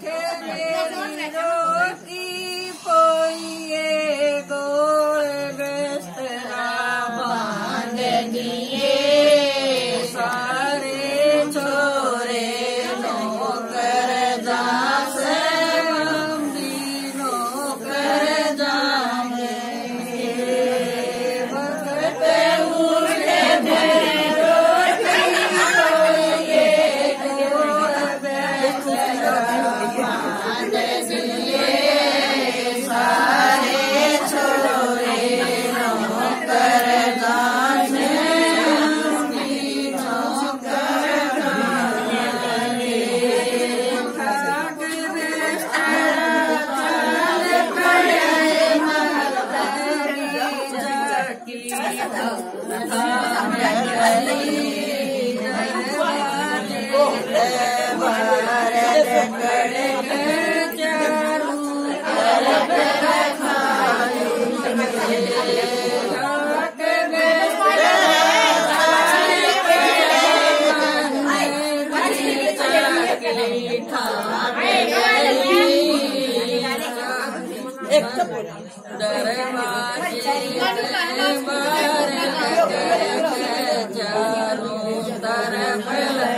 ¡Qué Oh, दरबार चारों तरफ़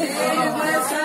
Amen.